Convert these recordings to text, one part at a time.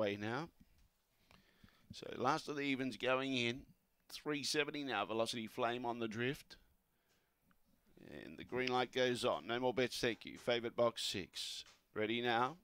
way now. So last of the evens going in. 370 now. Velocity Flame on the drift. And the green light goes on. No more bets, thank you. Favourite box six. Ready now.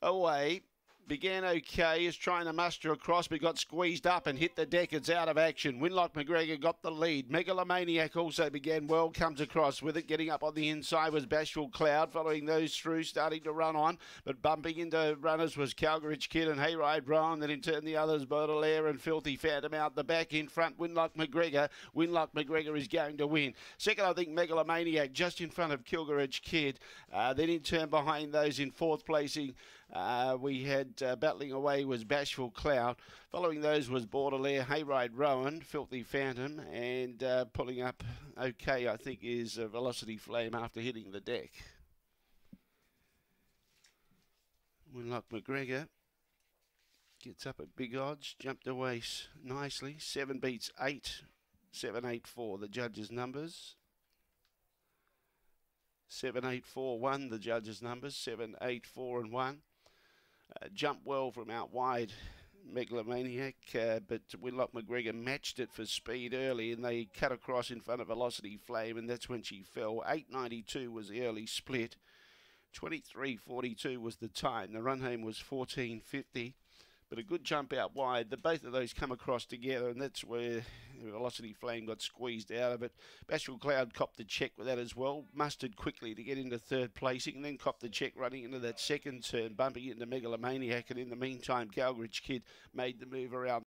Away. Began okay, is trying to muster across, but got squeezed up and hit the deck. It's out of action. Winlock McGregor got the lead. Megalomaniac also began well, comes across with it. Getting up on the inside was Bashful Cloud, following those through, starting to run on, but bumping into runners was Calgaridge Kid and Hayride Rowan. Then in turn, the others, Baudelaire and Filthy Phantom out the back. In front, Winlock McGregor. Winlock McGregor is going to win. Second, I think Megalomaniac just in front of Kilgaridge Kid. Uh, then in turn, behind those in fourth placing, uh, we had uh, battling away was Bashful Cloud. Following those was Baudelaire, Hayride Rowan, Filthy Phantom, and uh, pulling up okay, I think, is Velocity Flame after hitting the deck. Winlock McGregor gets up at big odds, jumped away nicely. Seven beats eight, seven, eight, four, the judges' numbers. Seven, eight, four, one, the judges' numbers. Seven, eight, four, and one. Uh, jumped well from out wide, Megalomaniac, uh, but Winlock McGregor matched it for speed early and they cut across in front of Velocity Flame and that's when she fell. 8.92 was the early split. 23.42 was the time. The run home was 14.50 but a good jump out wide. The both of those come across together, and that's where Velocity Flame got squeezed out of it. Bashful Cloud copped the check with that as well. Mustered quickly to get into third placing, and then copped the check running into that second turn, bumping into Megalomaniac. And in the meantime, Calgridge Kid made the move around.